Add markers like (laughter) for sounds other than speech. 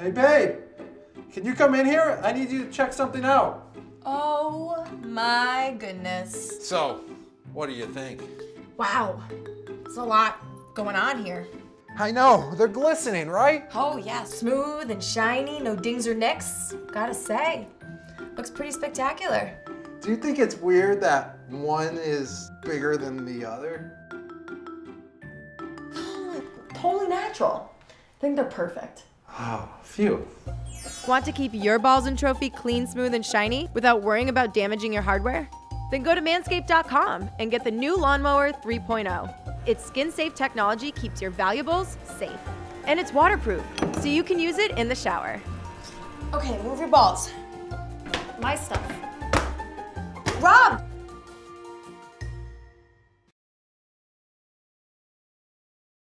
Hey, babe, can you come in here? I need you to check something out. Oh my goodness. So, what do you think? Wow. There's a lot going on here. I know, they're glistening, right? Oh yeah, smooth and shiny, no dings or nicks. Gotta say, looks pretty spectacular. Do you think it's weird that one is bigger than the other? (gasps) Totally natural. I think they're perfect. Oh, phew. Want to keep your balls and trophy clean, smooth, and shiny without worrying about damaging your hardware? Then go to manscaped.com and get the new Lawnmower 3.0. Its skin safe technology keeps your valuables safe. And it's waterproof, so you can use it in the shower. Okay, move your balls. My stuff. Rob!